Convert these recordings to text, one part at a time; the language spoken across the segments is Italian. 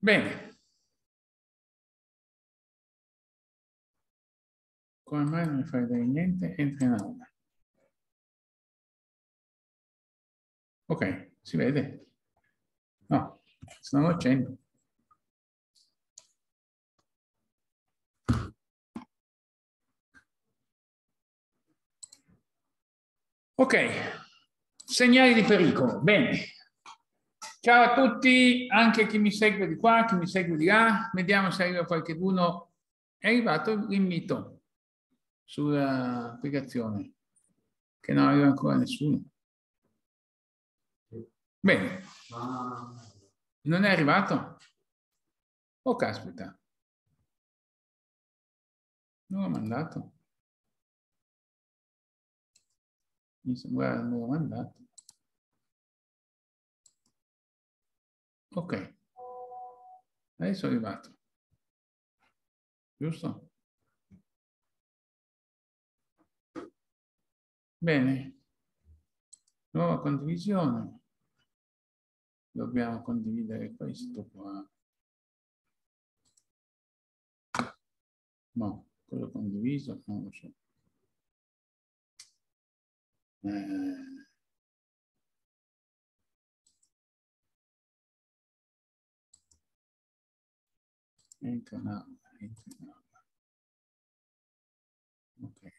Bene. Come mai non mi fai vedere niente? Entra in aula. Ok, si vede? No, se non lo accendo. Ok, segnali di pericolo. Bene. Ciao a tutti, anche chi mi segue di qua, chi mi segue di là. Vediamo se arriva qualcuno. È arrivato l'invito sull'applicazione, che non arriva ancora nessuno. Bene. Non è arrivato? Oh, caspita. Non l'ho mandato. Mi sembra non l'ho mandato. Ok. Adesso è arrivato. Giusto? Bene. Nuova condivisione. Dobbiamo condividere questo qua. No, quello condiviso non lo so. Eh. Aula, entra in aula. Ok.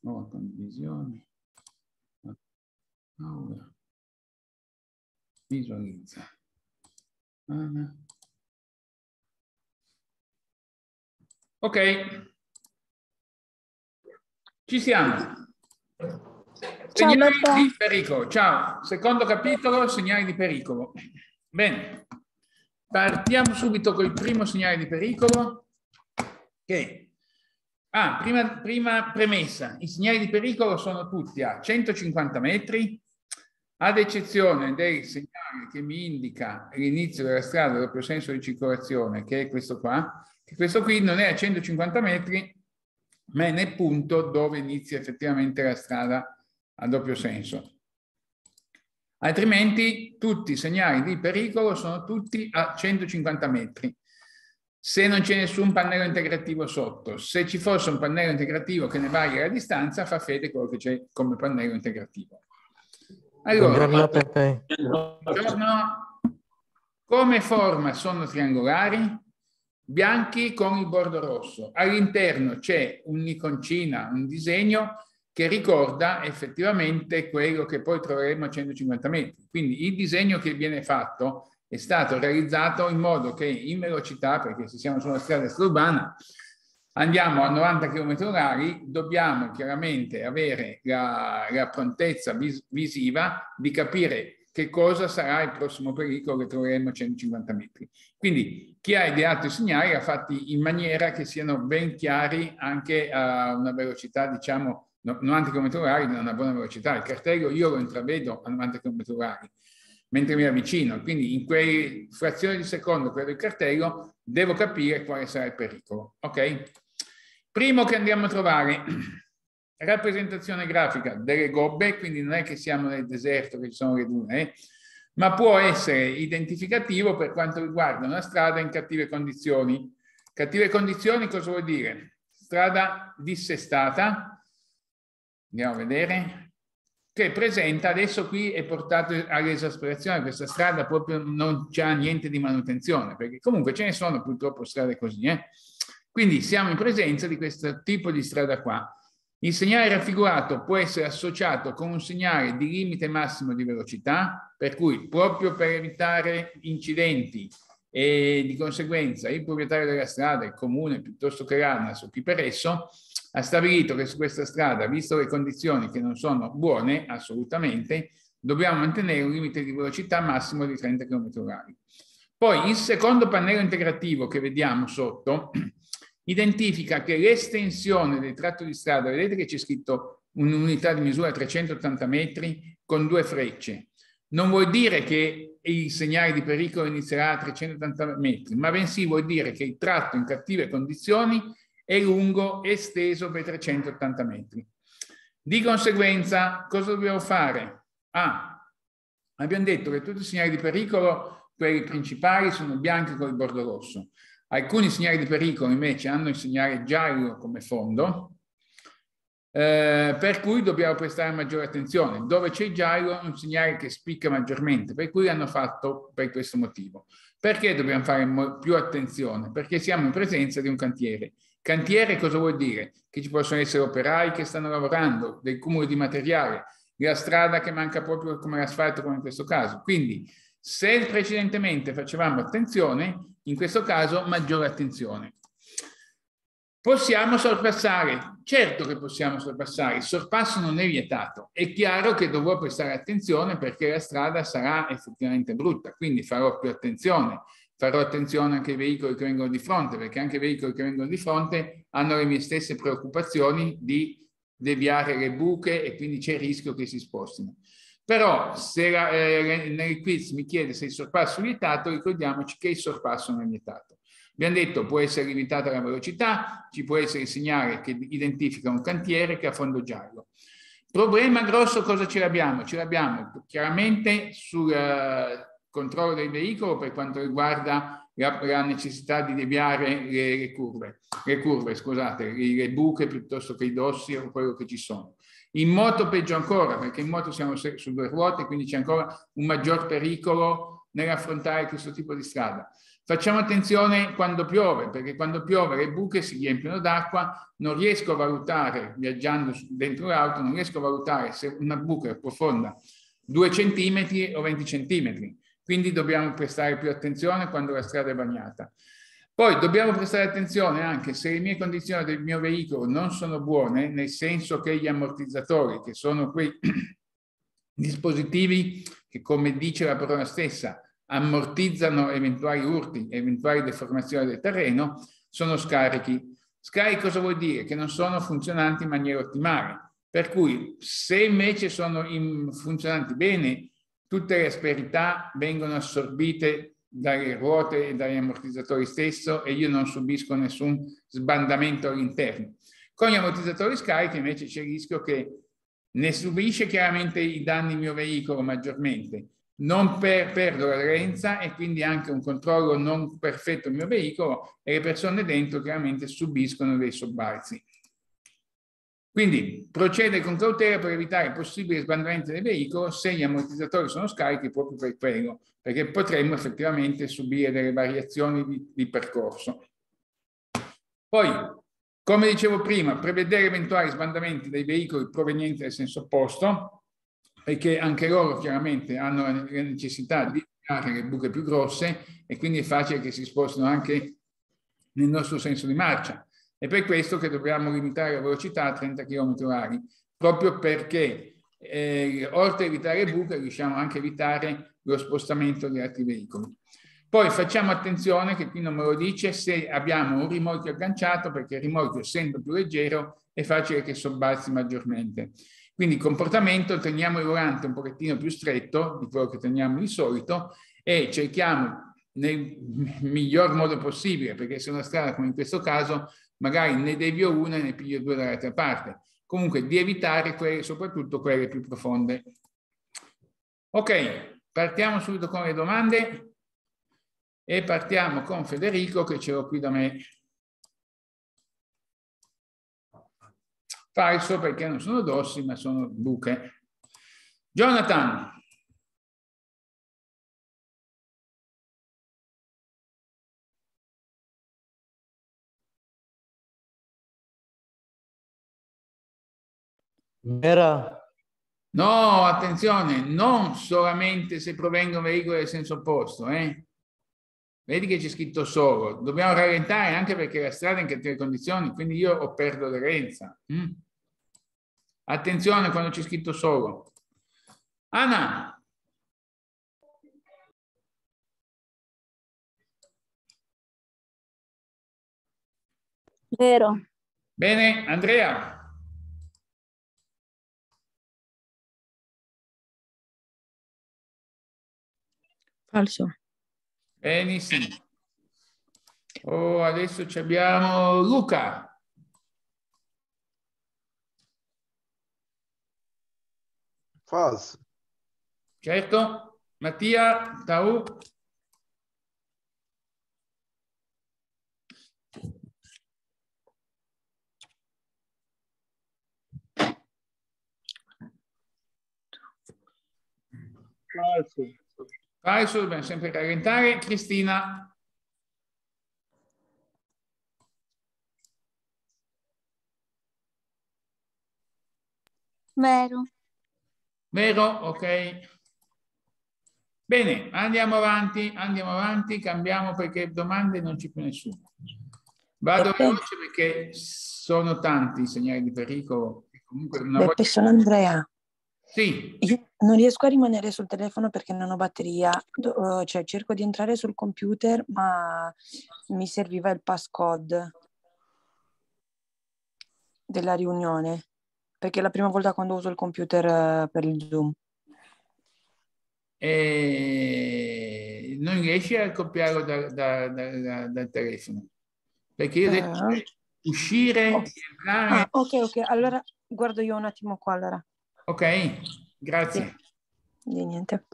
Nuova condivisione. Aula. Visualizza. Ana. Ok. Ci siamo. Segnali Ciao, di pericolo. Ciao. Secondo capitolo, segnali di pericolo. Bene. Partiamo subito col primo segnale di pericolo. Che ah, prima, prima premessa. I segnali di pericolo sono tutti a 150 metri, ad eccezione del segnale che mi indica l'inizio della strada doppio senso di circolazione, che è questo qua, che questo qui non è a 150 metri, ma è nel punto dove inizia effettivamente la strada a doppio senso. Altrimenti tutti i segnali di pericolo sono tutti a 150 metri. Se non c'è nessun pannello integrativo sotto, se ci fosse un pannello integrativo che ne varia la distanza, fa fede quello che c'è come pannello integrativo. Allora, come forma sono triangolari? bianchi con il bordo rosso. All'interno c'è un'iconcina, un disegno che ricorda effettivamente quello che poi troveremo a 150 metri. Quindi il disegno che viene fatto è stato realizzato in modo che in velocità, perché se siamo su una strada extraurbana, andiamo a 90 km orari, dobbiamo chiaramente avere la, la prontezza vis visiva di capire che cosa sarà il prossimo pericolo che troveremo a 150 metri. Quindi chi ha ideato i segnali ha fatti in maniera che siano ben chiari anche a una velocità, diciamo, 90 km orari da una buona velocità. Il cartello io lo intravedo a 90 km orari mentre mi avvicino, quindi in quelle frazioni di secondo vedo il cartello devo capire quale sarà il pericolo. Ok? Primo che andiamo a trovare rappresentazione grafica delle gobbe, quindi non è che siamo nel deserto che ci sono le dune, eh, ma può essere identificativo per quanto riguarda una strada in cattive condizioni. Cattive condizioni cosa vuol dire? Strada dissestata, andiamo a vedere, che presenta, adesso qui è portato all'esasperazione, questa strada proprio non c'ha niente di manutenzione, perché comunque ce ne sono purtroppo strade così. Eh? Quindi siamo in presenza di questo tipo di strada qua. Il segnale raffigurato può essere associato con un segnale di limite massimo di velocità, per cui proprio per evitare incidenti e di conseguenza il proprietario della strada, il comune piuttosto che l'ANAS o chi per esso, ha stabilito che su questa strada, visto le condizioni che non sono buone assolutamente, dobbiamo mantenere un limite di velocità massimo di 30 km h Poi il secondo pannello integrativo che vediamo sotto identifica che l'estensione del tratto di strada, vedete che c'è scritto un'unità di misura 380 metri con due frecce, non vuol dire che il segnale di pericolo inizierà a 380 metri, ma bensì vuol dire che il tratto in cattive condizioni è lungo e esteso per 380 metri. Di conseguenza, cosa dobbiamo fare? Ah, abbiamo detto che tutti i segnali di pericolo, quelli principali, sono bianchi con il bordo rosso. Alcuni segnali di pericolo invece hanno il segnale giallo come fondo, eh, per cui dobbiamo prestare maggiore attenzione. Dove c'è il giallo è un segnale che spicca maggiormente, per cui l'hanno fatto per questo motivo. Perché dobbiamo fare più attenzione? Perché siamo in presenza di un cantiere. Cantiere cosa vuol dire? Che ci possono essere operai che stanno lavorando, del cumulo di materiale, la strada che manca proprio come l'asfalto come in questo caso. Quindi se precedentemente facevamo attenzione, in questo caso maggiore attenzione. Possiamo sorpassare? Certo che possiamo sorpassare, il sorpasso non è vietato. È chiaro che dovrò prestare attenzione perché la strada sarà effettivamente brutta, quindi farò più attenzione. Farò attenzione anche ai veicoli che vengono di fronte, perché anche i veicoli che vengono di fronte hanno le mie stesse preoccupazioni di deviare le buche e quindi c'è il rischio che si spostino. Però se la, eh, nel quiz mi chiede se il sorpasso è vietato, ricordiamoci che il sorpasso non è vietato. Abbiamo detto può essere limitata la velocità, ci può essere il segnale che identifica un cantiere che ha fondo giallo. Problema grosso cosa ce l'abbiamo? Ce l'abbiamo chiaramente sul uh, controllo del veicolo per quanto riguarda la, la necessità di deviare le, le, curve, le curve, scusate, le, le buche piuttosto che i dossi o quello che ci sono. In moto peggio ancora, perché in moto siamo su due ruote, quindi c'è ancora un maggior pericolo nell'affrontare questo tipo di strada. Facciamo attenzione quando piove, perché quando piove le buche si riempiono d'acqua, non riesco a valutare, viaggiando dentro l'auto, non riesco a valutare se una buca è profonda 2 cm o 20 cm. Quindi dobbiamo prestare più attenzione quando la strada è bagnata. Poi dobbiamo prestare attenzione anche se le mie condizioni del mio veicolo non sono buone, nel senso che gli ammortizzatori, che sono quei dispositivi che, come dice la parola stessa, ammortizzano eventuali urti, eventuali deformazioni del terreno, sono scarichi. Scarichi cosa vuol dire? Che non sono funzionanti in maniera ottimale. Per cui se invece sono funzionanti bene, tutte le asperità vengono assorbite dalle ruote e dagli ammortizzatori stesso e io non subisco nessun sbandamento all'interno. Con gli ammortizzatori scarichi invece c'è il rischio che ne subisce chiaramente i danni il mio veicolo maggiormente, non per, perdo l'aderenza e quindi anche un controllo non perfetto del mio veicolo e le persone dentro chiaramente subiscono dei sobbalzi. Quindi procede con cautela per evitare possibili sbandamenti del veicolo se gli ammortizzatori sono scarichi proprio per quello, perché potremmo effettivamente subire delle variazioni di, di percorso. Poi, come dicevo prima, prevedere eventuali sbandamenti dei veicoli provenienti dal senso opposto, perché anche loro chiaramente hanno la necessità di creare le buche più grosse e quindi è facile che si spostino anche nel nostro senso di marcia. È per questo che dobbiamo limitare la velocità a 30 km h proprio perché eh, oltre a evitare buche riusciamo anche a evitare lo spostamento di altri veicoli. Poi facciamo attenzione, che qui non me lo dice, se abbiamo un rimorchio agganciato, perché il rimorchio essendo più leggero è facile che sobbalzi maggiormente. Quindi il comportamento, teniamo il volante un pochettino più stretto di quello che teniamo di solito e cerchiamo nel miglior modo possibile, perché se una strada come in questo caso, magari ne devio una e ne piglio due dall'altra parte. Comunque di evitare quelle, soprattutto quelle più profonde. Ok, partiamo subito con le domande e partiamo con Federico che ce l'ho qui da me. Falso perché non sono dossi, ma sono buche. Jonathan. Era... No, attenzione, non solamente se provengono veicoli del senso opposto, eh? Vedi che c'è scritto solo. Dobbiamo rallentare anche perché la strada è in cattive condizioni, quindi io ho perdo aderenza. Mm? Attenzione quando c'è scritto solo. Anna. Vero. Bene, Andrea. Falso. Benissimo. Oh, adesso abbiamo Luca. Falso. Certo. Mattia, Tau. Falso. Falso, dobbiamo sempre rallentare. Cristina. Vero. Vero? Ok. Bene, andiamo avanti, andiamo avanti, cambiamo perché domande non c'è più nessuno. Vado Beppe. veloce perché sono tanti i segnali di pericolo. Comunque una Beppe, volta... sono Andrea. Sì, Io non riesco a rimanere sul telefono perché non ho batteria. Eh, cioè, cerco di entrare sul computer, ma mi serviva il passcode della riunione. Perché è la prima volta quando uso il computer eh, per il Zoom. e non riesci a copiarlo da- da- da- da- dal telefono. Perché io Ah. che uscire, Oh. Ah, ok, ok. Allora guardo io un attimo qua. Allora, Ok, grazie. di niente.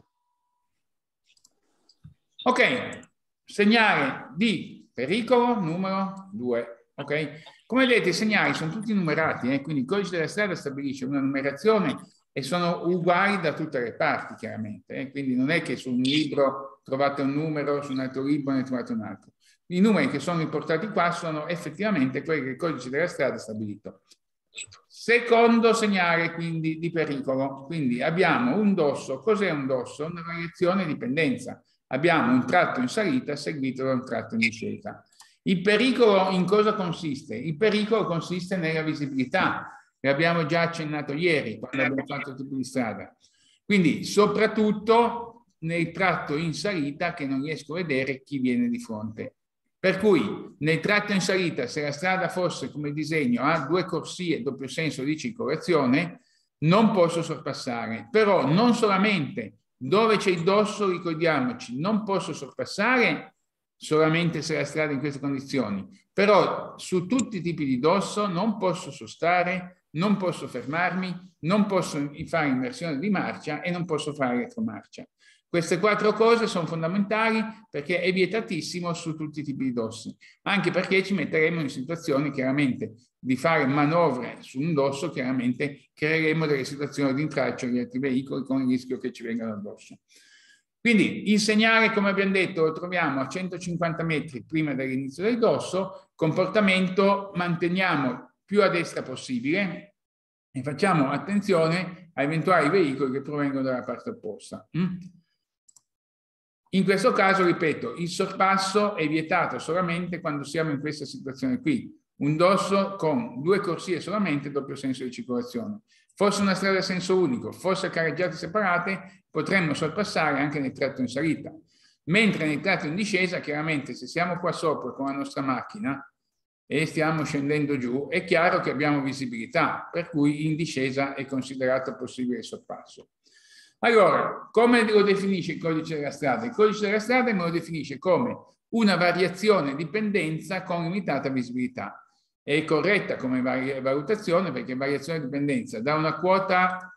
Ok, segnale di pericolo numero 2. Ok? Come vedete i segnali sono tutti numerati, eh? quindi il codice della strada stabilisce una numerazione e sono uguali da tutte le parti, chiaramente. eh. Quindi non è che su un libro trovate un numero, su un altro libro ne trovate un altro. I numeri che sono riportati qua sono effettivamente quelli che il codice della strada ha stabilito. Secondo segnale quindi di pericolo, quindi abbiamo un dosso, cos'è un dosso? Una variazione di pendenza. Abbiamo un tratto in salita seguito da un tratto in discesa. Il pericolo in cosa consiste? Il pericolo consiste nella visibilità, l'abbiamo già accennato ieri quando abbiamo fatto il tipo di strada. Quindi soprattutto nel tratto in salita che non riesco a vedere chi viene di fronte. Per cui nel tratto in salita, se la strada fosse come disegno ha due corsie doppio senso di circolazione, non posso sorpassare. Però non solamente dove c'è il dosso, ricordiamoci, non posso sorpassare solamente se la strada è in queste condizioni, però su tutti i tipi di dosso non posso sostare, non posso fermarmi, non posso fare immersione di marcia e non posso fare retromarcia. Queste quattro cose sono fondamentali perché è vietatissimo su tutti i tipi di dossi, anche perché ci metteremo in situazioni chiaramente di fare manovre su un dosso, chiaramente creeremo delle situazioni di intralcio di altri veicoli con il rischio che ci vengano addosso. Quindi il segnale, come abbiamo detto, lo troviamo a 150 metri prima dell'inizio del dosso, comportamento manteniamo più a destra possibile e facciamo attenzione a eventuali veicoli che provengono dalla parte opposta. In questo caso, ripeto, il sorpasso è vietato solamente quando siamo in questa situazione qui. Un dosso con due corsie solamente, doppio senso di circolazione. Fosse una strada a senso unico, fosse carreggiate separate, potremmo sorpassare anche nel tratto in salita. Mentre nel tratto in discesa, chiaramente, se siamo qua sopra con la nostra macchina e stiamo scendendo giù, è chiaro che abbiamo visibilità, per cui in discesa è considerato possibile il sorpasso. Allora, come lo definisce il codice della strada? Il codice della strada me lo definisce come una variazione di pendenza con limitata visibilità. È corretta come valutazione perché variazione di pendenza da una quota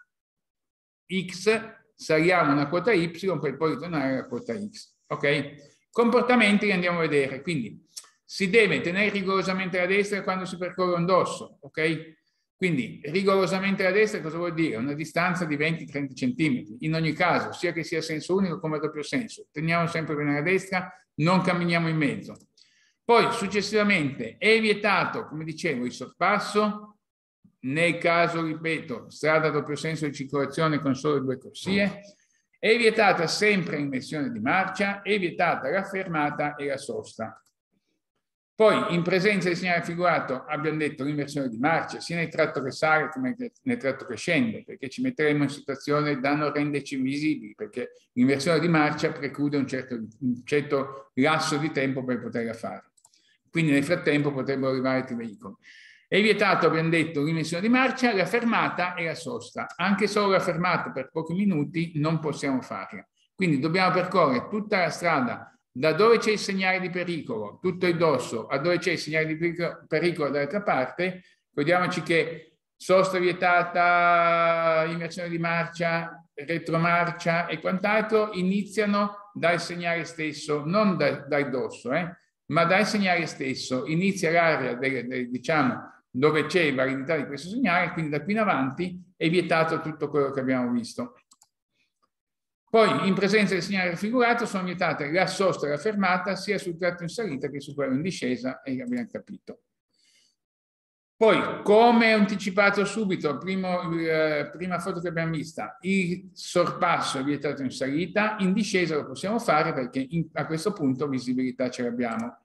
X saliamo una quota Y per poi ritornare alla quota X. Ok? Comportamenti che andiamo a vedere. Quindi si deve tenere rigorosamente alla destra quando si percorre un dosso. Ok? Quindi rigorosamente alla destra cosa vuol dire? Una distanza di 20-30 cm. In ogni caso, sia che sia senso unico come doppio senso, teniamo sempre bene alla destra, non camminiamo in mezzo. Poi successivamente è vietato, come dicevo, il sorpasso, nel caso, ripeto, strada a doppio senso di circolazione con solo due corsie, è vietata sempre l'immersione di marcia, è vietata la fermata e la sosta. Poi, in presenza di segnale figurato, abbiamo detto l'inversione di marcia, sia nel tratto che sale come nel tratto che scende, perché ci metteremo in situazione da non renderci invisibili, perché l'inversione di marcia preclude un certo, un certo lasso di tempo per poterla fare. Quindi nel frattempo potrebbero arrivare altri veicoli. È vietato, abbiamo detto, l'inversione di marcia, la fermata e la sosta. Anche solo la fermata per pochi minuti non possiamo farla. Quindi dobbiamo percorrere tutta la strada da dove c'è il segnale di pericolo, tutto il dosso, a dove c'è il segnale di pericolo dall'altra parte, ricordiamoci che sosta vietata, immersione di marcia, retromarcia e quant'altro iniziano dal segnale stesso, non da, dal dosso, eh, ma dal segnale stesso. Inizia l'area, diciamo, dove c'è validità di questo segnale, quindi da qui in avanti è vietato tutto quello che abbiamo visto. Poi, in presenza del segnale raffigurato, sono vietate la sosta e la fermata sia sul tratto in salita che su quello in discesa, e abbiamo capito. Poi, come anticipato subito, primo, eh, prima foto che abbiamo vista, il sorpasso è vietato in salita, in discesa lo possiamo fare perché in, a questo punto visibilità ce l'abbiamo.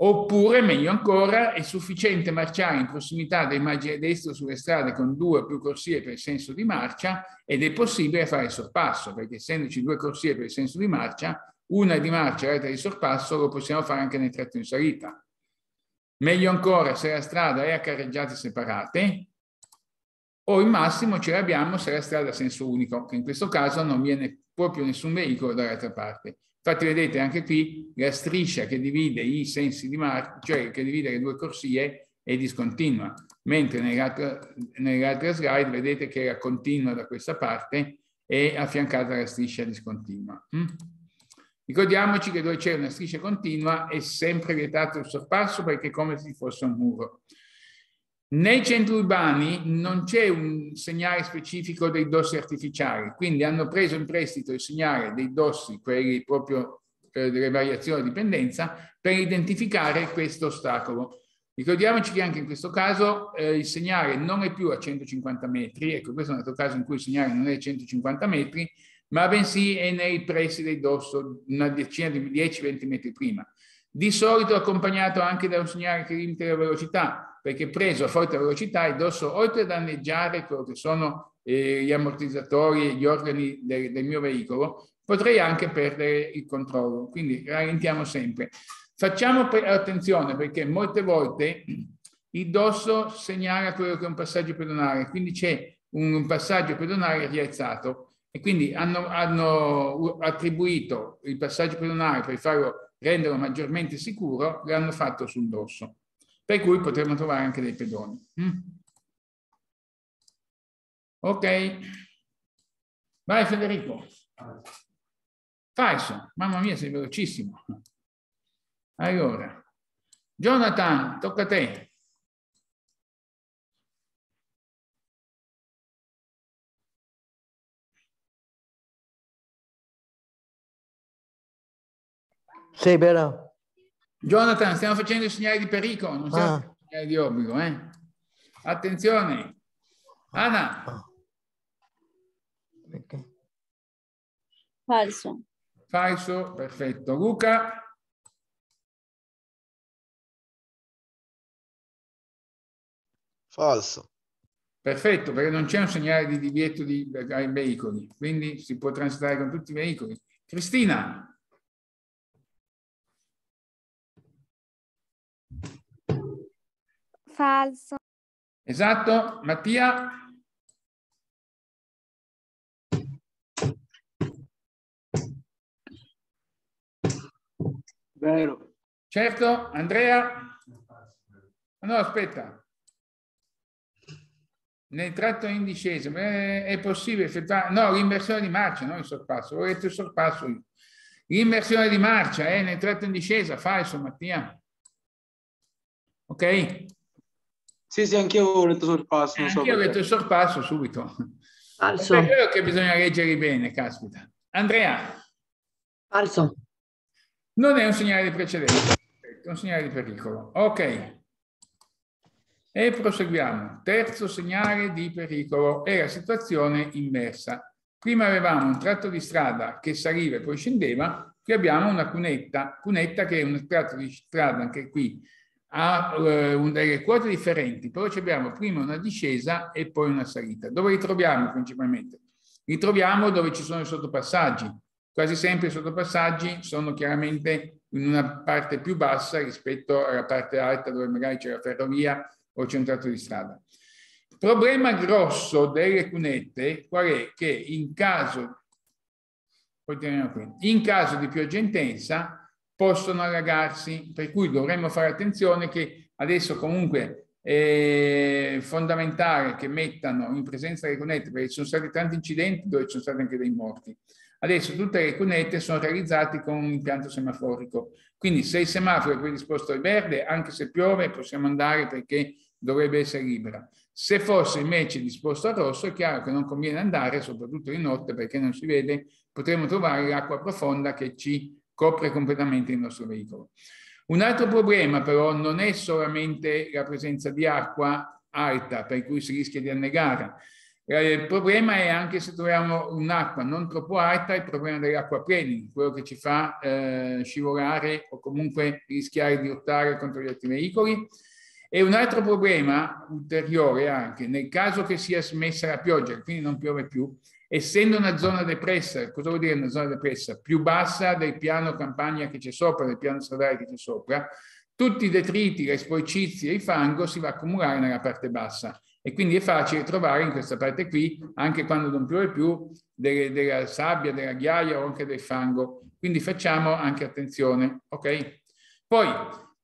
Oppure, meglio ancora, è sufficiente marciare in prossimità del margine destro sulle strade con due o più corsie per senso di marcia ed è possibile fare il sorpasso, perché essendoci due corsie per senso di marcia, una di marcia e l'altra di sorpasso, lo possiamo fare anche nel tratto in salita. Meglio ancora se la strada è a carreggiate separate o in massimo ce l'abbiamo se la strada a senso unico, che in questo caso non viene proprio nessun veicolo dall'altra parte. Infatti vedete anche qui la striscia che divide i sensi di marcia, cioè che divide le due corsie, è discontinua, mentre nell'altra, slide vedete che era continua da questa parte e affiancata alla striscia discontinua. Mm? Ricordiamoci che dove c'è una striscia continua è sempre vietato il sorpasso perché è come se fosse un muro. Nei centri urbani non c'è un segnale specifico dei dossi artificiali, quindi hanno preso in prestito il segnale dei dossi, quelli proprio eh, delle variazioni di dipendenza, per identificare questo ostacolo. Ricordiamoci che anche in questo caso eh, il segnale non è più a 150 metri, ecco questo è un altro caso in cui il segnale non è a 150 metri, ma bensì è nei pressi del dosso, una decina di 10-20 metri prima. Di solito accompagnato anche da un segnale che limita la velocità, perché preso a forte velocità il dosso, oltre a danneggiare quello che sono eh, gli ammortizzatori e gli organi del, del mio veicolo, potrei anche perdere il controllo. Quindi rallentiamo sempre. Facciamo attenzione perché molte volte il dosso segnala quello che è un passaggio pedonale, quindi c'è un passaggio pedonale rialzato e quindi hanno, hanno attribuito il passaggio pedonale per farlo renderlo maggiormente sicuro, l'hanno fatto sul dorso, per cui potremmo trovare anche dei pedoni. Mm. Ok, vai Federico. Falso, mamma mia sei velocissimo. Allora, Jonathan, tocca a te. Sì, vero. Jonathan, stiamo facendo i segnali di pericolo, non stiamo ah. segnali di obbligo. Eh? Attenzione. Anna. Okay. Falso. Falso, perfetto. Luca. Falso. Perfetto, perché non c'è un segnale di divieto di, ai veicoli, quindi si può transitare con tutti i veicoli. Cristina. Falso. Esatto. Mattia? Vero. Certo. Andrea? No, aspetta. Nel tratto in discesa è possibile effettuare... No, l'inversione di marcia, non il sorpasso. Ho detto il sorpasso L'inversione di marcia è eh, nel tratto in discesa, falso Mattia. Ok? Sì, sì, anch'io ho letto sorpasso. Non so anch'io ho letto il sorpasso subito. Falso. È vero che bisogna leggerli bene, caspita. Andrea. Falso. Non è un segnale di precedenza, è un segnale di pericolo. Ok. E proseguiamo. Terzo segnale di pericolo è la situazione inversa. Prima avevamo un tratto di strada che saliva e poi scendeva, qui abbiamo una cunetta, cunetta che è un tratto di strada anche qui ha eh, delle quote differenti, però abbiamo prima una discesa e poi una salita. Dove li troviamo principalmente? Li troviamo dove ci sono i sottopassaggi. Quasi sempre i sottopassaggi sono chiaramente in una parte più bassa rispetto alla parte alta dove magari c'è la ferrovia o c'è un tratto di strada. Il problema grosso delle cunette qual è? Che in caso, in caso di pioggia intensa possono allagarsi, per cui dovremmo fare attenzione che adesso comunque è fondamentale che mettano in presenza delle cunette, perché ci sono stati tanti incidenti dove ci sono stati anche dei morti. Adesso tutte le cunette sono realizzate con un impianto semaforico, quindi se il semaforo è predisposto al verde, anche se piove possiamo andare perché dovrebbe essere libera. Se fosse invece disposto al rosso è chiaro che non conviene andare, soprattutto di notte perché non si vede, potremo trovare l'acqua profonda che ci copre completamente il nostro veicolo. Un altro problema però non è solamente la presenza di acqua alta per cui si rischia di annegare. Eh, il problema è anche se troviamo un'acqua non troppo alta, il problema delle acquaplaning, quello che ci fa eh, scivolare o comunque rischiare di lottare contro gli altri veicoli. E un altro problema ulteriore anche, nel caso che sia smessa la pioggia, quindi non piove più, essendo una zona depressa, cosa vuol dire una zona depressa? Più bassa del piano campagna che c'è sopra, del piano stradale che c'è sopra, tutti i detriti, le sporcizie il fango si va a accumulare nella parte bassa e quindi è facile trovare in questa parte qui, anche quando non piove più, delle, della sabbia, della ghiaia o anche del fango. Quindi facciamo anche attenzione, ok? Poi,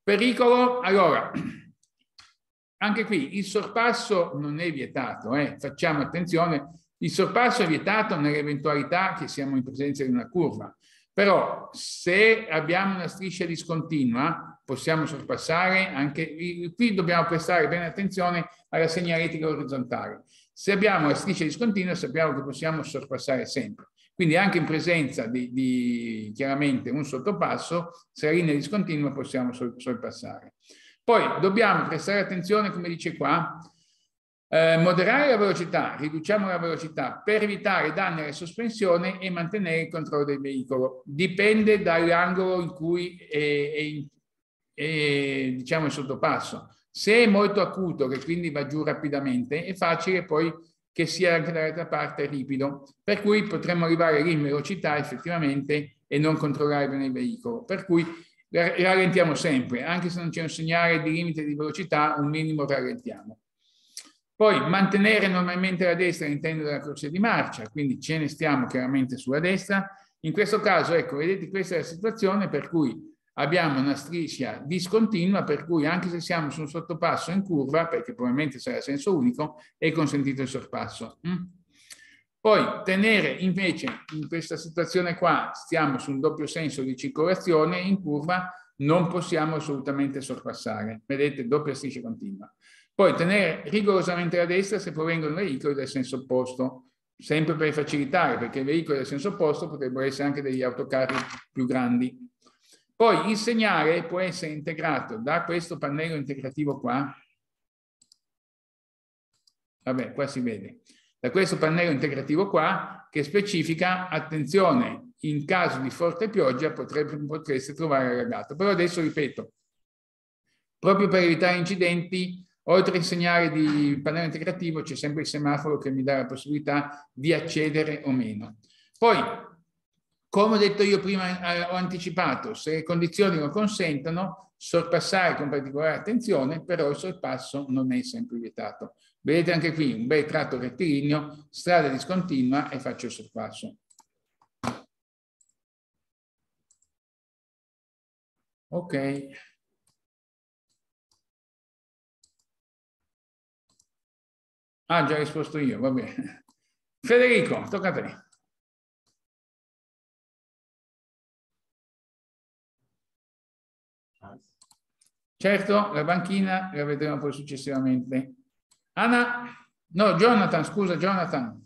pericolo, allora, anche qui il sorpasso non è vietato, eh? facciamo attenzione il sorpasso è vietato nell'eventualità che siamo in presenza di una curva, però se abbiamo una striscia discontinua possiamo sorpassare anche, qui dobbiamo prestare bene attenzione alla segnaletica orizzontale. Se abbiamo la striscia discontinua sappiamo che possiamo sorpassare sempre. Quindi anche in presenza di, di chiaramente un sottopasso, se la linea è discontinua possiamo sorpassare. Poi dobbiamo prestare attenzione, come dice qua, eh, moderare la velocità, riduciamo la velocità per evitare danni alla sospensione e mantenere il controllo del veicolo. Dipende dall'angolo in cui è, è, è diciamo, il sottopasso. Se è molto acuto, che quindi va giù rapidamente, è facile poi che sia anche dall'altra parte ripido, per cui potremmo arrivare lì in velocità effettivamente e non controllare bene il veicolo. Per cui rallentiamo sempre, anche se non c'è un segnale di limite di velocità, un minimo rallentiamo. Poi mantenere normalmente la destra all'interno della corsia di marcia, quindi ce ne stiamo chiaramente sulla destra. In questo caso, ecco, vedete questa è la situazione per cui abbiamo una striscia discontinua, per cui anche se siamo su un sottopasso in curva, perché probabilmente sarà senso unico, è consentito il sorpasso. Mm? Poi tenere invece in questa situazione qua, stiamo su un doppio senso di circolazione, in curva non possiamo assolutamente sorpassare. Vedete, doppia striscia continua. Poi tenere rigorosamente a destra se provengono veicoli del senso opposto, sempre per facilitare, perché i veicoli del senso opposto potrebbero essere anche degli autocarri più grandi. Poi il segnale può essere integrato da questo pannello integrativo qua. Vabbè, qua si vede. Da questo pannello integrativo qua che specifica, attenzione, in caso di forte pioggia potrebbe, potreste trovare allagato. Però adesso ripeto, proprio per evitare incidenti, Oltre al segnale di pannello integrativo c'è sempre il semaforo che mi dà la possibilità di accedere o meno. Poi, come ho detto io prima, eh, ho anticipato, se le condizioni lo consentono, sorpassare con particolare attenzione, però il sorpasso non è sempre vietato. Vedete anche qui un bel tratto rettilineo, strada discontinua e faccio il sorpasso. Ok. Ah, già risposto io, va bene. Federico, tocca a te. Certo, la banchina la vedremo poi successivamente. Anna, no, Jonathan, scusa, Jonathan.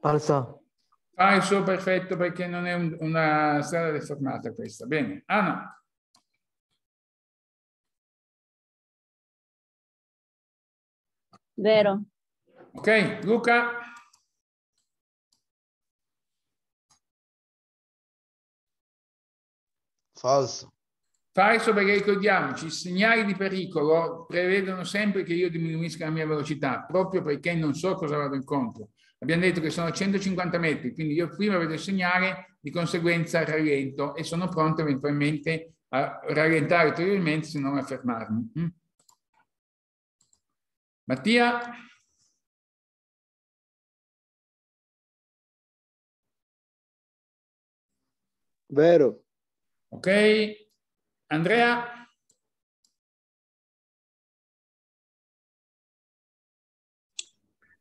Falso. Falso, perfetto, perché non è un, una strada deformata questa. Bene. Anna. Vero. Ok, Luca. Falso. Falso perché ricordiamoci, i segnali di pericolo prevedono sempre che io diminuisca la mia velocità, proprio perché non so cosa vado incontro. Abbiamo detto che sono 150 metri, quindi io prima vedo il segnale, di conseguenza rallento e sono pronto eventualmente a rallentare ulteriormente se non a fermarmi. Mm? Mattia? Vero. Ok. Andrea?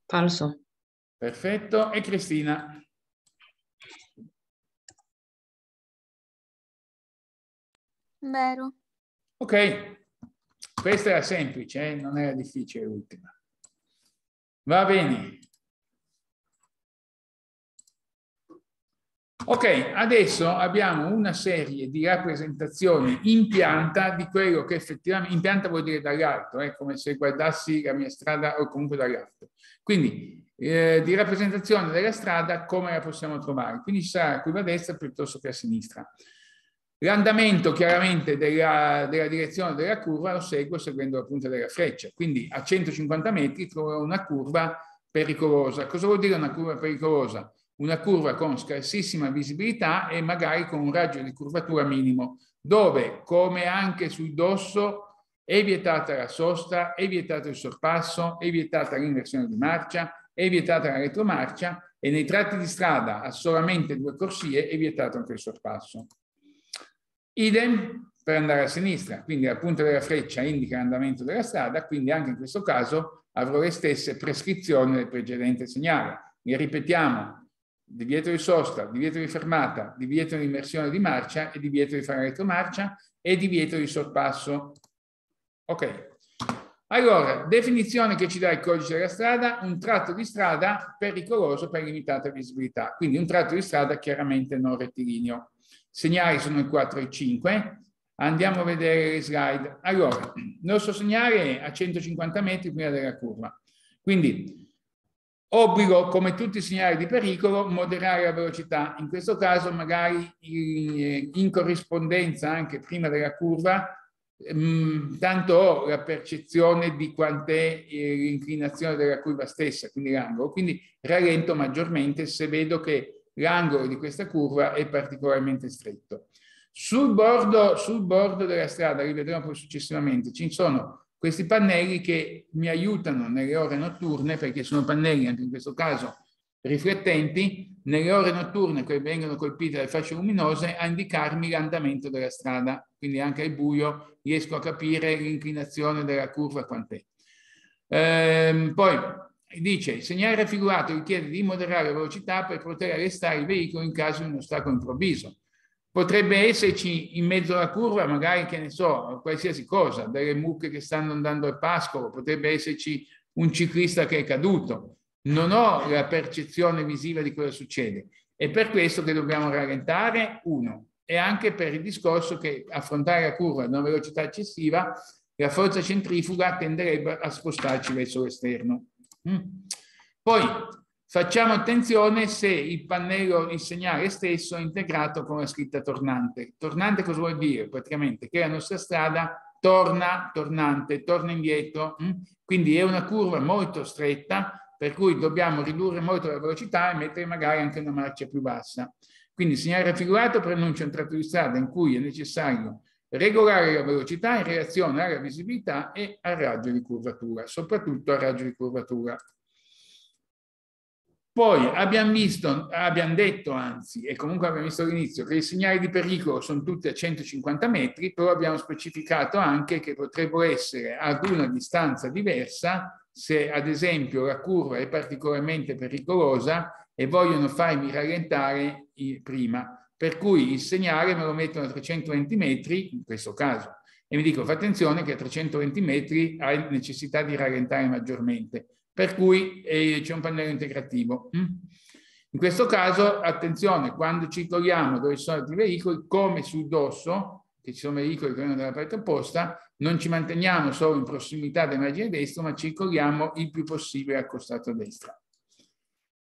Falso. Perfetto. E Cristina? Vero. Ok. Questa era semplice, eh? non era difficile l'ultima. Va bene. Ok, adesso abbiamo una serie di rappresentazioni in pianta di quello che effettivamente, in pianta vuol dire dall'alto, è eh, come se guardassi la mia strada o comunque dall'alto. Quindi eh, di rappresentazione della strada come la possiamo trovare. Quindi ci sarà qui a destra piuttosto che a sinistra. L'andamento chiaramente della, della, direzione della curva lo seguo seguendo la punta della freccia, quindi a 150 metri trovo una curva pericolosa. Cosa vuol dire una curva pericolosa? Una curva con scarsissima visibilità e magari con un raggio di curvatura minimo, dove come anche sul dosso è vietata la sosta, è vietato il sorpasso, è vietata l'inversione di marcia, è vietata la retromarcia e nei tratti di strada a solamente due corsie è vietato anche il sorpasso. Idem per andare a sinistra, quindi la punta della freccia indica l'andamento della strada, quindi anche in questo caso avrò le stesse prescrizioni del precedente segnale. Le ripetiamo, divieto di sosta, divieto di fermata, divieto di immersione di marcia e divieto di fare retromarcia e divieto di sorpasso. Ok. Allora, definizione che ci dà il codice della strada, un tratto di strada pericoloso per limitata visibilità, quindi un tratto di strada chiaramente non rettilineo segnali sono il 4 e il 5. Andiamo a vedere le slide. Allora, il nostro segnale è a 150 metri prima della curva. Quindi, obbligo, come tutti i segnali di pericolo, moderare la velocità. In questo caso, magari in corrispondenza anche prima della curva, tanto ho la percezione di quant'è eh, l'inclinazione della curva stessa, quindi l'angolo. Quindi rallento maggiormente se vedo che l'angolo di questa curva è particolarmente stretto. Sul bordo, sul bordo della strada, rivedremo poi successivamente, ci sono questi pannelli che mi aiutano nelle ore notturne, perché sono pannelli anche in questo caso riflettenti, nelle ore notturne che vengono colpite dalle fasce luminose a indicarmi l'andamento della strada, quindi anche al buio riesco a capire l'inclinazione della curva quant'è. Ehm, poi dice il segnale raffigurato richiede di moderare la velocità per poter arrestare il veicolo in caso di un ostacolo improvviso. Potrebbe esserci in mezzo alla curva, magari che ne so, qualsiasi cosa, delle mucche che stanno andando al pascolo, potrebbe esserci un ciclista che è caduto. Non ho la percezione visiva di cosa succede. È per questo che dobbiamo rallentare, uno, e anche per il discorso che affrontare la curva ad una velocità eccessiva, la forza centrifuga tenderebbe a spostarci verso l'esterno. Mm. Poi facciamo attenzione se il pannello, il segnale stesso è integrato con la scritta tornante. Tornante cosa vuol dire? Praticamente che la nostra strada torna, tornante, torna indietro, mm? quindi è una curva molto stretta per cui dobbiamo ridurre molto la velocità e mettere magari anche una marcia più bassa. Quindi il segnale raffigurato preannuncia un tratto di strada in cui è necessario regolare la velocità in reazione alla visibilità e al raggio di curvatura, soprattutto al raggio di curvatura. Poi abbiamo visto, abbiamo detto anzi, e comunque abbiamo visto all'inizio, che i segnali di pericolo sono tutti a 150 metri, però abbiamo specificato anche che potrebbero essere ad una distanza diversa se ad esempio la curva è particolarmente pericolosa e vogliono farmi rallentare prima. Per cui il segnale me lo mettono a 320 metri, in questo caso, e mi dico, fa attenzione che a 320 metri hai necessità di rallentare maggiormente, per cui eh, c'è un pannello integrativo. Mm? In questo caso, attenzione, quando ci troviamo dove ci sono altri veicoli, come sul dosso, che ci sono veicoli che vengono dalla parte opposta, non ci manteniamo solo in prossimità del margine destro, ma circoliamo il più possibile accostato a destra.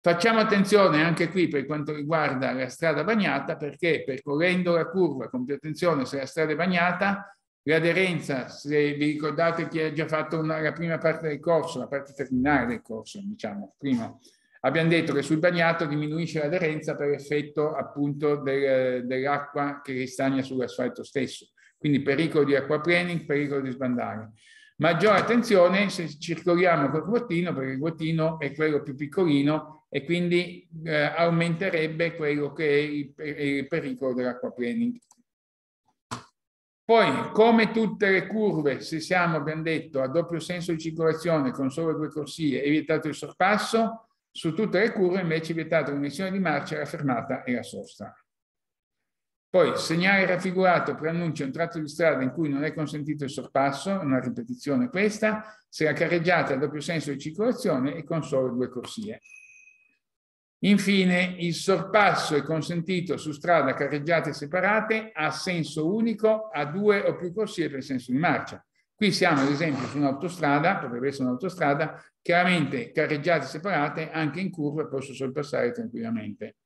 Facciamo attenzione anche qui per quanto riguarda la strada bagnata perché percorrendo la curva con più attenzione se la strada è bagnata, l'aderenza, se vi ricordate chi ha già fatto una, la prima parte del corso, la parte terminale del corso, diciamo, prima, abbiamo detto che sul bagnato diminuisce l'aderenza per effetto appunto del, dell'acqua che ristagna sull'asfalto stesso. Quindi pericolo di acquaplaning, pericolo di sbandare. Maggiore attenzione se circoliamo col ruotino, perché il ruotino è quello più piccolino e quindi eh, aumenterebbe quello che è il, il pericolo dell'acquaplaning. Poi, come tutte le curve, se siamo, abbiamo detto, a doppio senso di circolazione con solo due corsie, è vietato il sorpasso, su tutte le curve invece è vietato l'emissione di marcia, la fermata e la sosta. Poi, segnale raffigurato preannuncia un tratto di strada in cui non è consentito il sorpasso, una ripetizione questa, se la carreggiata a doppio senso di circolazione e con solo due corsie. Infine, il sorpasso è consentito su strada carreggiate separate a senso unico a due o più corsie per senso di marcia. Qui siamo ad esempio su un'autostrada, potrebbe essere un'autostrada, chiaramente carreggiate separate, anche in curva posso sorpassare tranquillamente.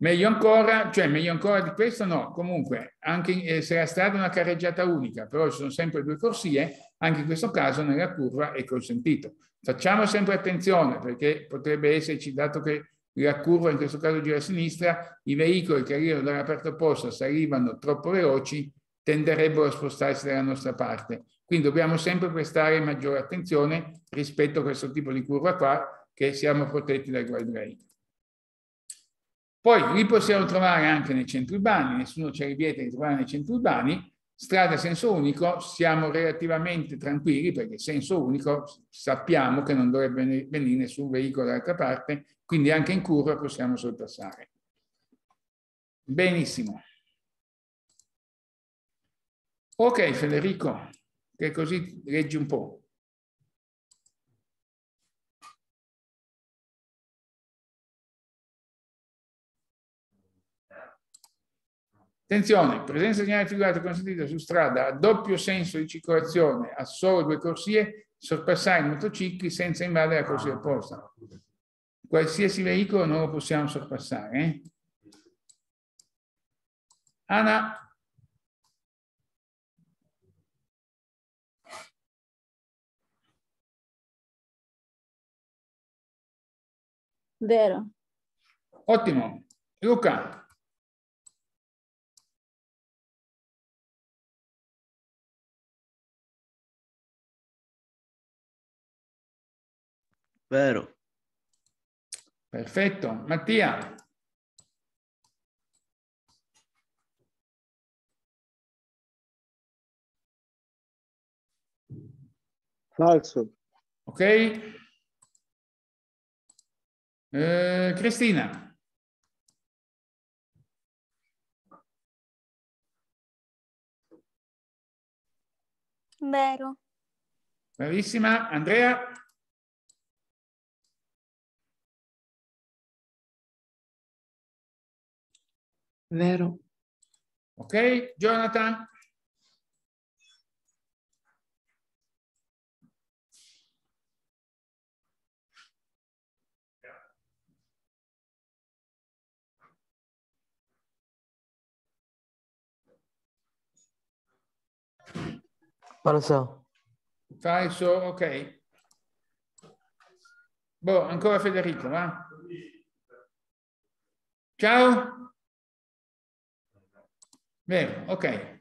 Meglio ancora, cioè meglio ancora di questo no, comunque anche eh, se la strada è una carreggiata unica, però ci sono sempre due corsie, anche in questo caso nella curva è consentito. Facciamo sempre attenzione perché potrebbe esserci, dato che la curva in questo caso gira a sinistra, i veicoli che arrivano dall'aperta opposta se arrivano troppo veloci tenderebbero a spostarsi dalla nostra parte. Quindi dobbiamo sempre prestare maggiore attenzione rispetto a questo tipo di curva qua che siamo protetti dai guardrail. Poi li possiamo trovare anche nei centri urbani, nessuno ci rivieta di trovare nei centri urbani, strada senso unico siamo relativamente tranquilli perché senso unico sappiamo che non dovrebbe venire nessun veicolo dall'altra parte, quindi anche in curva possiamo sorpassare. Benissimo. Ok Federico, che così leggi un po'. Attenzione, presenza segnale figurato consentita su strada a doppio senso di circolazione a solo due corsie, sorpassare i motocicli senza invadere la corsia opposta. Qualsiasi veicolo non lo possiamo sorpassare. Eh? Anna. Vero. Ottimo. Luca. Vero. Perfetto. Mattia. Falso. Ok. Eh, Cristina. Vero. Bravissima. Andrea. Vero. Ok, Jonathan. Falso. Falso, ok. Boh, ancora Federico, va? Ciao. Vero, ok.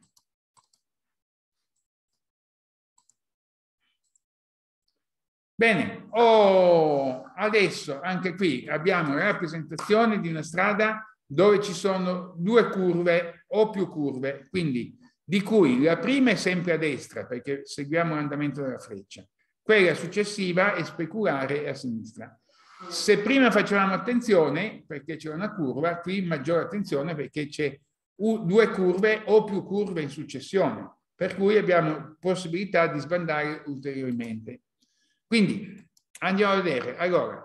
Bene, oh, adesso anche qui abbiamo la rappresentazione di una strada dove ci sono due curve o più curve, quindi di cui la prima è sempre a destra perché seguiamo l'andamento della freccia, quella successiva è speculare a sinistra. Se prima facevamo attenzione perché c'è una curva, qui maggiore attenzione perché c'è due curve o più curve in successione, per cui abbiamo possibilità di sbandare ulteriormente. Quindi andiamo a vedere. Allora,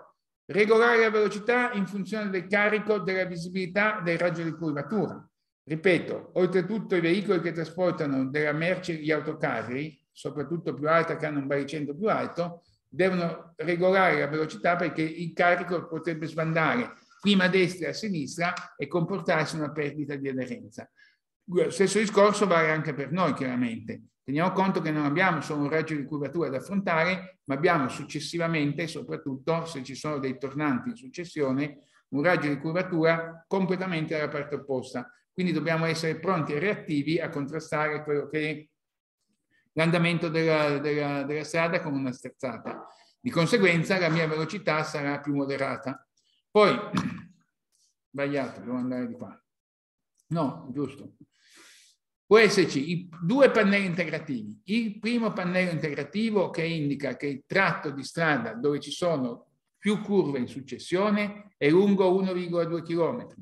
regolare la velocità in funzione del carico della visibilità del raggio di curvatura. Ripeto, oltretutto i veicoli che trasportano della merce, gli autocarri, soprattutto più alta che hanno un baricentro più alto, devono regolare la velocità perché il carico potrebbe sbandare prima a destra e a sinistra e comportarsi una perdita di aderenza. Lo stesso discorso vale anche per noi, chiaramente. Teniamo conto che non abbiamo solo un raggio di curvatura da affrontare, ma abbiamo successivamente, soprattutto se ci sono dei tornanti in successione, un raggio di curvatura completamente alla parte opposta. Quindi dobbiamo essere pronti e reattivi a contrastare quello che è l'andamento della, della, della strada con una sterzata. Di conseguenza la mia velocità sarà più moderata. Poi, sbagliato, devo andare di qua. No, giusto. Può esserci i due pannelli integrativi. Il primo pannello integrativo che indica che il tratto di strada dove ci sono più curve in successione è lungo 1,2 km.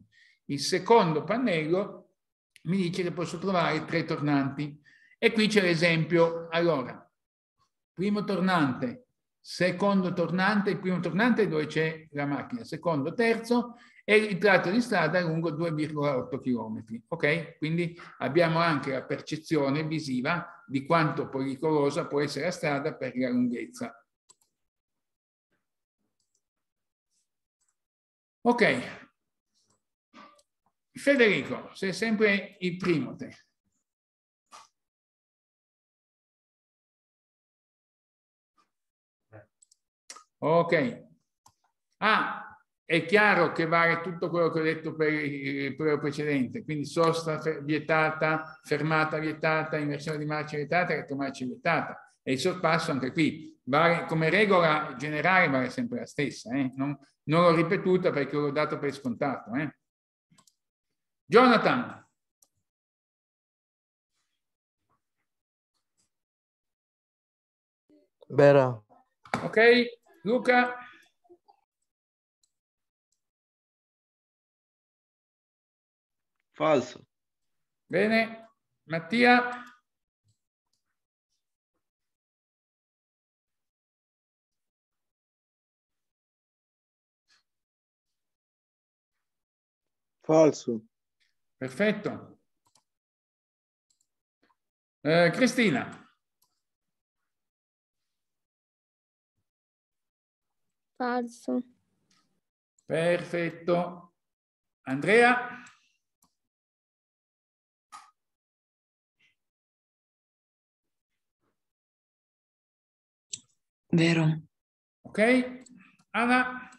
Il secondo pannello mi dice che posso trovare tre tornanti. E qui c'è l'esempio. Allora, primo tornante, secondo tornante, il primo tornante dove c'è la macchina, secondo, terzo, e il tratto di strada è lungo 2,8 km. Ok? Quindi abbiamo anche la percezione visiva di quanto pericolosa può essere la strada per la lunghezza. Ok. Federico, sei sempre il primo te. Ok. Ah, è chiaro che vale tutto quello che ho detto per il precedente, quindi sosta vietata, fermata vietata, inversione di marcia vietata, retromarcia vietata. E il sorpasso anche qui, vale, come regola generale vale sempre la stessa, eh? non, non l'ho ripetuta perché l'ho dato per scontato. Eh? Jonathan. Vera. Ok, Luca. Falso. Bene. Mattia? Falso. Perfetto. Eh, Cristina? Falso. Perfetto. Andrea? Vero. Ok. Anna?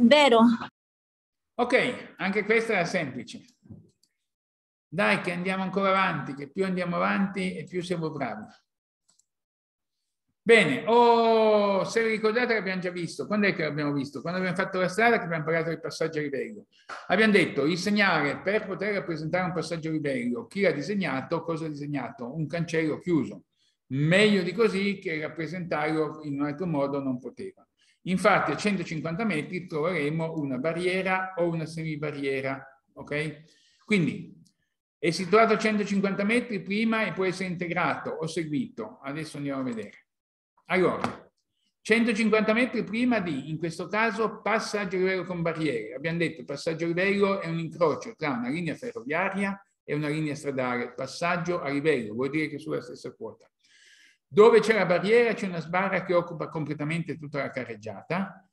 Vero. Ok, anche questa era semplice. Dai che andiamo ancora avanti, che più andiamo avanti e più siamo bravi. Bene, oh, se vi ricordate che abbiamo già visto, quando è che l'abbiamo visto? Quando abbiamo fatto la strada che abbiamo parlato del passaggio a livello. Abbiamo detto il segnale per poter rappresentare un passaggio a livello, chi l'ha disegnato, cosa ha disegnato? Un cancello chiuso. Meglio di così che rappresentarlo in un altro modo non poteva. Infatti a 150 metri troveremo una barriera o una semibarriera, ok? Quindi è situato a 150 metri prima e può essere integrato o seguito. Adesso andiamo a vedere. Allora, 150 metri prima di, in questo caso, passaggio a livello con barriere. Abbiamo detto passaggio a livello è un incrocio tra una linea ferroviaria e una linea stradale. Passaggio a livello vuol dire che sulla stessa quota. Dove c'è la barriera c'è una sbarra che occupa completamente tutta la carreggiata.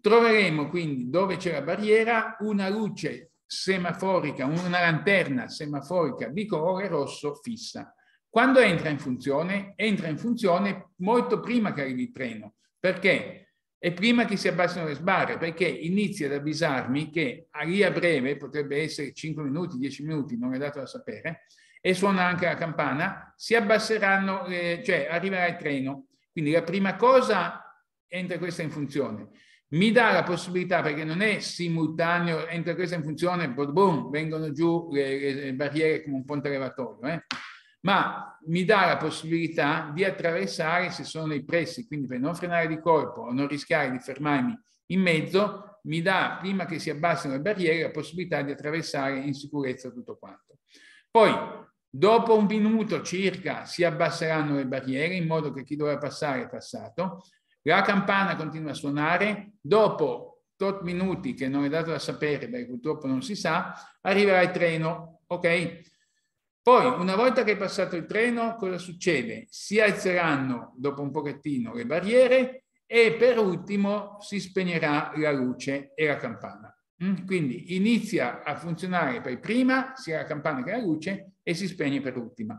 Troveremo quindi dove c'è la barriera una luce semaforica, una lanterna semaforica di colore rosso fissa. Quando entra in funzione? Entra in funzione molto prima che arrivi il treno. Perché? E prima che si abbassino le sbarre, perché inizia ad avvisarmi che a lì a breve, potrebbe essere 5 minuti, 10 minuti, non è dato da sapere, e suona anche la campana, si abbasseranno, eh, cioè arriverà il treno. Quindi la prima cosa entra questa in funzione. Mi dà la possibilità, perché non è simultaneo, entra questa in funzione, boom, vengono giù le, le barriere come un ponte elevatorio, eh? Ma mi dà la possibilità di attraversare se sono nei pressi, quindi per non frenare di colpo o non rischiare di fermarmi in mezzo, mi dà, prima che si abbassino le barriere, la possibilità di attraversare in sicurezza tutto quanto. Poi, dopo un minuto circa, si abbasseranno le barriere in modo che chi doveva passare è passato. La campana continua a suonare. Dopo tot minuti, che non è dato da sapere perché purtroppo non si sa, arriverà il treno. Ok? Poi, una volta che è passato il treno, cosa succede? Si alzeranno dopo un pochettino le barriere e per ultimo si spegnerà la luce e la campana. Mm? Quindi inizia a funzionare per prima sia la campana che la luce e si spegne per ultima.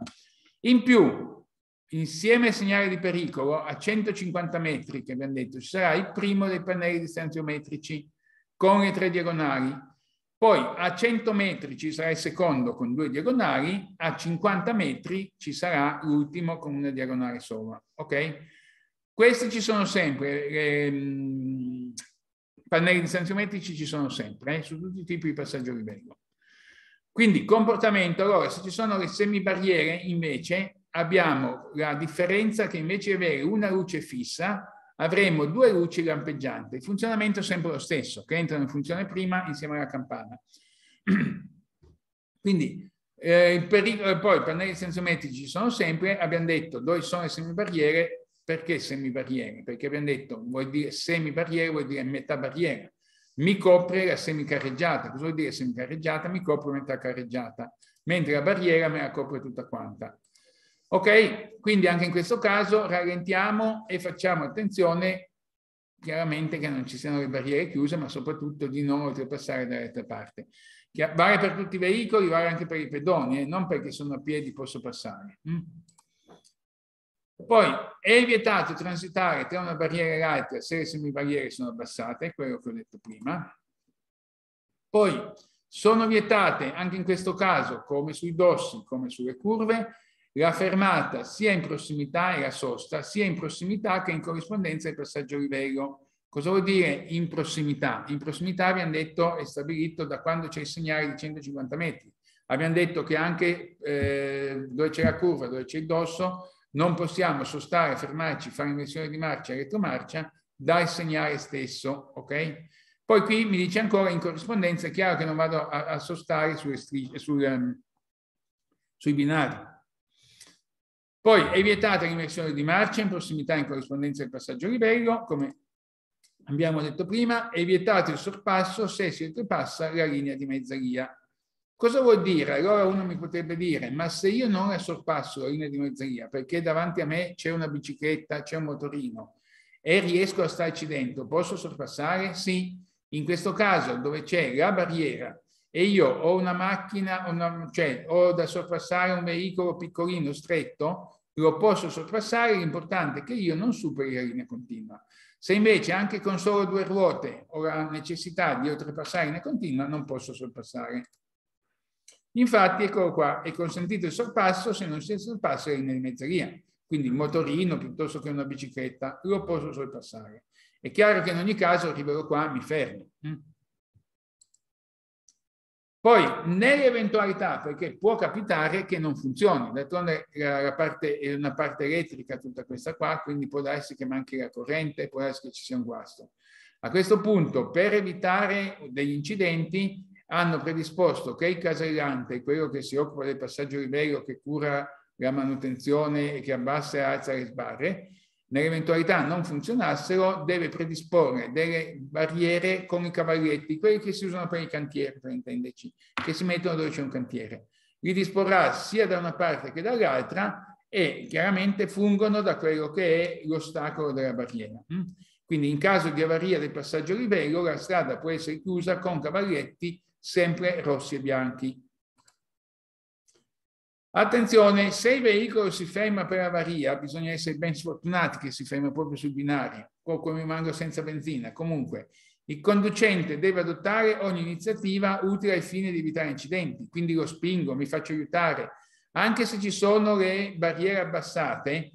In più, insieme al segnale di pericolo, a 150 metri che abbiamo detto, ci sarà il primo dei pannelli distanziometrici con le tre diagonali Poi a 100 metri ci sarà il secondo con due diagonali, a 50 metri ci sarà l'ultimo con una diagonale sola. Ok? Questi ci sono sempre, ehm, pannelli distanziometrici ci sono sempre, eh, su tutti i tipi di passaggio livello. Quindi comportamento, allora se ci sono le semibarriere invece abbiamo la differenza che invece di avere una luce fissa avremo due luci lampeggianti. Il funzionamento è sempre lo stesso, che entrano in funzione prima insieme alla campana. Quindi eh, il pericolo, poi i pannelli sensometrici ci sono sempre, abbiamo detto dove sono le semibarriere, perché semibarriere? Perché abbiamo detto vuol dire semibarriere, vuol dire metà barriera. Mi copre la semicarreggiata. Cosa vuol dire semicarreggiata? Mi copre metà carreggiata, mentre la barriera me la copre tutta quanta. Ok? Quindi anche in questo caso rallentiamo e facciamo attenzione chiaramente che non ci siano le barriere chiuse, ma soprattutto di non oltrepassare dall'altra parte. Vale per tutti i veicoli, vale anche per i pedoni, eh? non perché sono a piedi posso passare. Mm? Poi è vietato transitare tra una barriera e l'altra se le semibarriere sono abbassate, quello che ho detto prima. Poi sono vietate anche in questo caso, come sui dossi, come sulle curve, la fermata sia in prossimità e la sosta sia in prossimità che in corrispondenza del passaggio livello. Cosa vuol dire in prossimità? In prossimità abbiamo detto è stabilito da quando c'è il segnale di 150 metri. Abbiamo detto che anche eh, dove c'è la curva, dove c'è il dosso, non possiamo sostare, fermarci, fare inversione di marcia retromarcia dal segnale stesso, ok? Poi qui mi dice ancora in corrispondenza, è chiaro che non vado a, a sostare sulle strisce, sul, um, sui binari. Poi è vietata l'inversione di marcia in prossimità in corrispondenza del passaggio livello, come abbiamo detto prima, è vietato il sorpasso se si oltrepassa la linea di mezza via. Cosa vuol dire? Allora uno mi potrebbe dire, ma se io non la sorpasso la linea di mezza via, perché davanti a me c'è una bicicletta, c'è un motorino e riesco a starci dentro, posso sorpassare? Sì. In questo caso dove c'è la barriera e io ho una macchina, una, cioè ho da sorpassare un veicolo piccolino, stretto, lo posso sorpassare, l'importante è che io non superi la linea continua. Se invece anche con solo due ruote ho la necessità di oltrepassare linea continua, non posso sorpassare. Infatti, eccolo qua, è consentito il sorpasso se non si sorpassa la linea di mezzeria. Quindi il motorino piuttosto che una bicicletta lo posso sorpassare. È chiaro che in ogni caso arriverò qua, mi fermo. Poi, nell'eventualità, perché può capitare che non funzioni, d'altronde parte, è una parte elettrica tutta questa qua, quindi può darsi che manchi la corrente, può darsi che ci sia un guasto. A questo punto, per evitare degli incidenti, hanno predisposto che il casellante, quello che si occupa del passaggio livello, che cura la manutenzione e che abbassa e alza le sbarre, nell'eventualità non funzionassero, deve predisporre delle barriere con i cavalletti, quelli che si usano per i cantieri, per intenderci, che si mettono dove c'è un cantiere. Li disporrà sia da una parte che dall'altra e chiaramente fungono da quello che è l'ostacolo della barriera. Mm? Quindi in caso di avaria del passaggio a livello, la strada può essere chiusa con cavalletti sempre rossi e bianchi. Attenzione, se il veicolo si ferma per avaria, bisogna essere ben sfortunati che si ferma proprio sul binario, o come rimango senza benzina. Comunque, il conducente deve adottare ogni iniziativa utile al fine di evitare incidenti, quindi lo spingo, mi faccio aiutare. Anche se ci sono le barriere abbassate,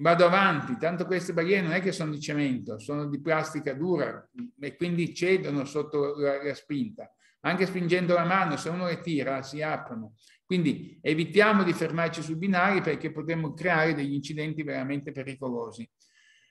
vado avanti, tanto queste barriere non è che sono di cemento, sono di plastica dura e quindi cedono sotto la, la spinta. Anche spingendo la mano, se uno le tira, si aprono. Quindi evitiamo di fermarci sui binari perché potremmo creare degli incidenti veramente pericolosi.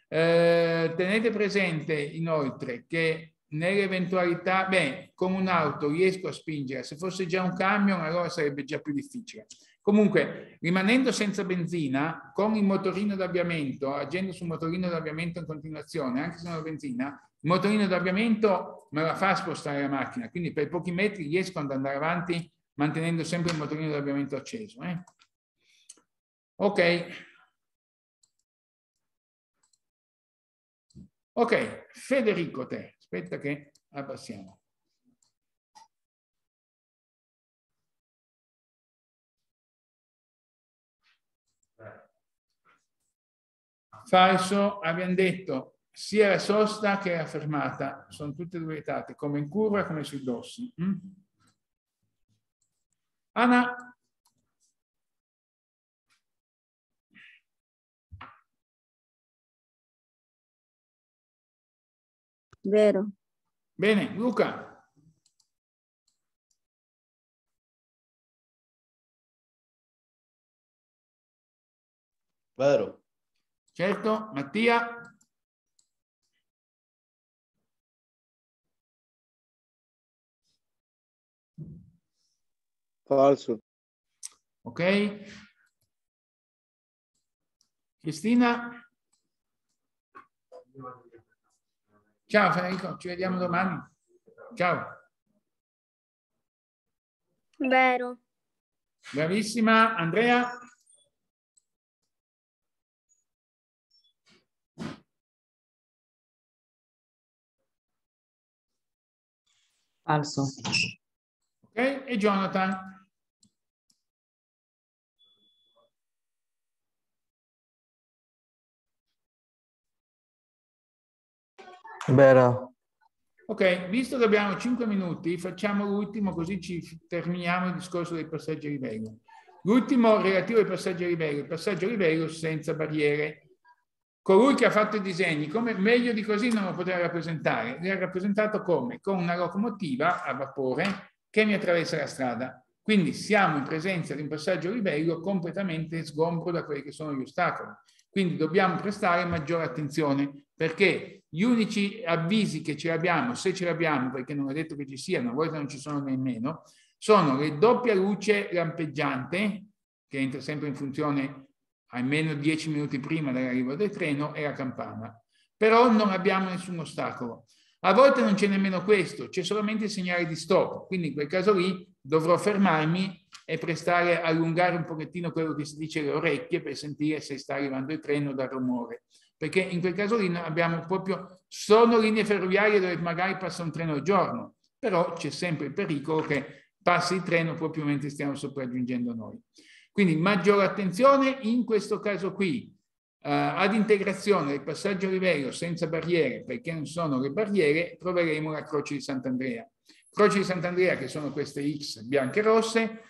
Eh, tenete presente inoltre che nell'eventualità, beh, con un'auto riesco a spingere, se fosse già un camion allora sarebbe già più difficile. Comunque, rimanendo senza benzina, con il motorino d'avviamento, agendo sul motorino d'avviamento in continuazione, anche se non ho benzina, il motorino d'avviamento me la fa spostare la macchina, quindi per pochi metri riesco ad andare avanti mantenendo sempre il motorino di avviamento acceso. Eh? Ok. Ok, Federico te, aspetta che abbassiamo. Falso, abbiamo detto sia la sosta che la fermata sono tutte due vietate, come in curva come sui dossi. Mm? Anna? Vero. Bene, Luca? Vero. Certo, Mattia? Falso. Ok. Cristina? Ciao Federico, ci vediamo domani. Ciao. Vero. Bravissima. Andrea? Falso. Ok. E Jonathan? Vero. Ok, visto che abbiamo 5 minuti, facciamo l'ultimo così ci terminiamo il discorso dei passaggi a livello. L'ultimo relativo ai passaggi a livello, il passaggio a livello senza barriere. Colui che ha fatto i disegni, come, meglio di così non lo poteva rappresentare. Li ha rappresentato come? Con una locomotiva a vapore che mi attraversa la strada. Quindi siamo in presenza di un passaggio a livello completamente sgombro da quelli che sono gli ostacoli. Quindi dobbiamo prestare maggiore attenzione perché gli unici avvisi che ce l'abbiamo, se ce l'abbiamo, perché non è detto che ci siano, a volte non ci sono nemmeno, sono le doppia luce lampeggiante, che entra sempre in funzione almeno 10 minuti prima dell'arrivo del treno, e la campana. Però non abbiamo nessun ostacolo. A volte non c'è nemmeno questo, c'è solamente il segnale di stop, quindi in quel caso lì dovrò fermarmi e prestare, allungare un pochettino quello che si dice le orecchie per sentire se sta arrivando il treno dal rumore. Perché in quel caso lì abbiamo proprio, sono linee ferroviarie dove magari passa un treno al giorno, però c'è sempre il pericolo che passi il treno proprio mentre stiamo sopraggiungendo noi. Quindi maggiore attenzione in questo caso qui uh, ad integrazione del passaggio a livello senza barriere, perché non sono le barriere, troveremo la croce di Sant'Andrea. Croce di Sant'Andrea che sono queste X bianche e rosse,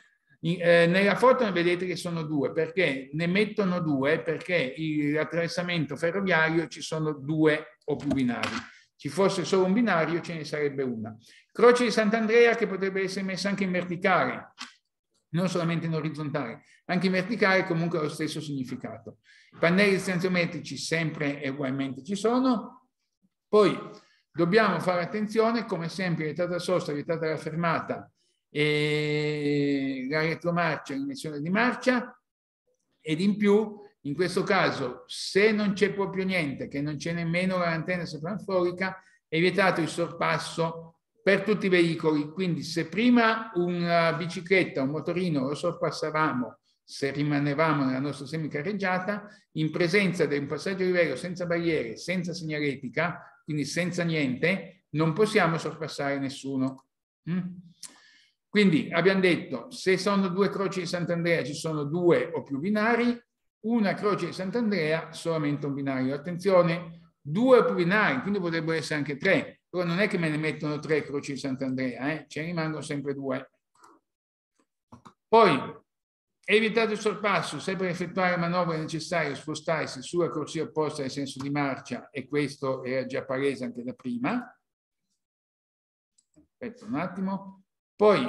eh, nella foto ne vedete che sono due, perché ne mettono due? Perché l'attraversamento ferroviario ci sono due o più binari. Ci fosse solo un binario ce ne sarebbe una. Croce di Sant'Andrea che potrebbe essere messa anche in verticale, non solamente in orizzontale, anche in verticale comunque ha lo stesso significato. Pannelli stanziometrici sempre e ugualmente ci sono. Poi dobbiamo fare attenzione, come sempre, vietata la sosta, vietata la fermata, e la retromarcia, l'emissione di marcia ed in più in questo caso se non c'è proprio niente, che non c'è nemmeno l'antenna semaforica, è vietato il sorpasso per tutti i veicoli. Quindi se prima una bicicletta, un motorino lo sorpassavamo se rimanevamo nella nostra semicarreggiata, in presenza di un passaggio livello senza barriere, senza segnaletica, quindi senza niente, non possiamo sorpassare nessuno. Mm? Quindi abbiamo detto, se sono due croci di Sant'Andrea ci sono due o più binari, una croce di Sant'Andrea solamente un binario. Attenzione, due o più binari, quindi potrebbero essere anche tre. Però non è che me ne mettono tre croci di Sant'Andrea, eh? ce ne rimangono sempre due. Poi, evitato il sorpasso, se per effettuare manovre è necessario spostarsi sulla corsia opposta nel senso di marcia, e questo era già palese anche da prima. Aspetta un attimo. Poi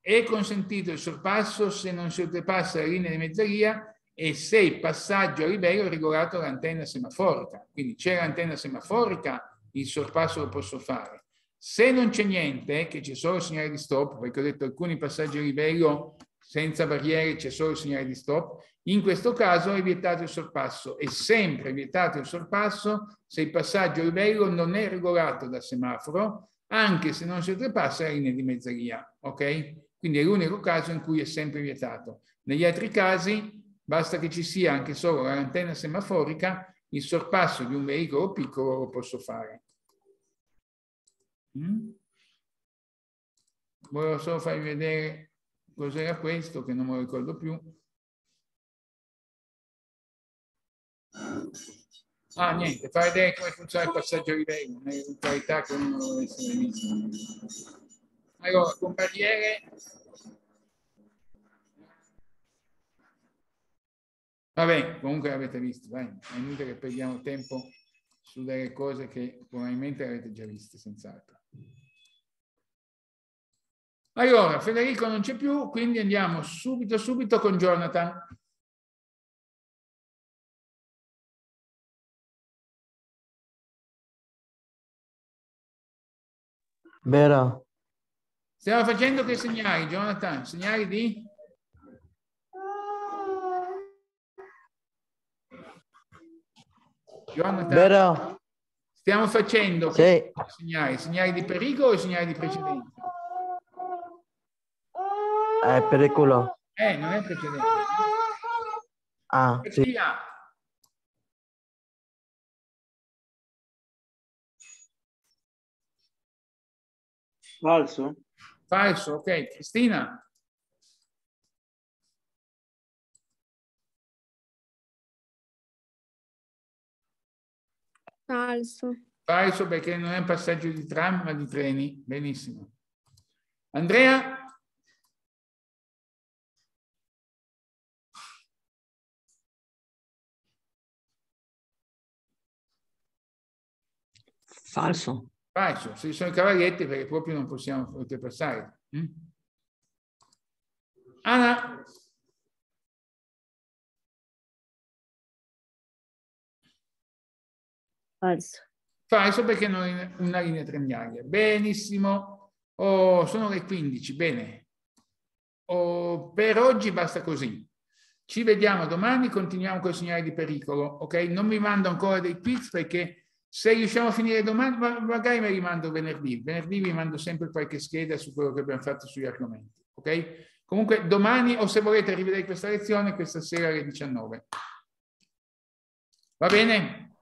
è consentito il sorpasso se non si oltrepassa la linea di mezzeria e se il passaggio a livello è regolato dall'antenna semaforica. Quindi c'è l'antenna semaforica, il sorpasso lo posso fare. Se non c'è niente, che c'è solo il segnale di stop, perché ho detto alcuni passaggi a livello senza barriere c'è solo il segnale di stop, in questo caso è vietato il sorpasso. È sempre vietato il sorpasso se il passaggio a livello non è regolato dal semaforo anche se non si oltrepassa la linea di mezzeria, ok? Quindi è l'unico caso in cui è sempre vietato. Negli altri casi basta che ci sia anche solo l'antenna semaforica, il sorpasso di un veicolo piccolo lo posso fare. Mm? Volevo solo farvi vedere cos'era questo, che non me lo ricordo più. Ah, niente, fa vedere come funziona il passaggio a livello, un'eventualità che uno non dovesse visto. Allora, con barriere... Vabbè, comunque l'avete visto, dai, è inutile che perdiamo tempo su delle cose che probabilmente avete già viste, senz'altro. Allora, Federico non c'è più, quindi andiamo subito, subito con Jonathan. Vero. Stiamo facendo che segnali, Jonathan? Segnali di? Jonathan? Vero. Stiamo facendo sì. segnali, segnali di pericolo o segnali di precedenza? È pericolo. Eh, non è precedente. Ah, sì. Falso. Falso, ok. Cristina? Falso. Falso perché non è un passaggio di tram ma di treni. Benissimo. Andrea? Falso. Falso, se sono i cavalletti perché proprio non possiamo oltrepassare. Mm? Anna? Falso. Falso perché non è una linea triangolare. Benissimo. Oh, sono le 15, bene. Oh, per oggi basta così. Ci vediamo domani, continuiamo con i segnali di pericolo, ok? Non vi mando ancora dei quiz perché se riusciamo a finire domani, magari me li mando venerdì. Venerdì vi mando sempre qualche scheda su quello che abbiamo fatto sugli argomenti. Ok? Comunque domani o se volete rivedere questa lezione, questa sera alle 19. Va bene?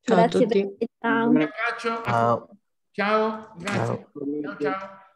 Ciao Grazie a tutti. Ciao. Ciao. Ciao, grazie. Ciao. ciao. ciao.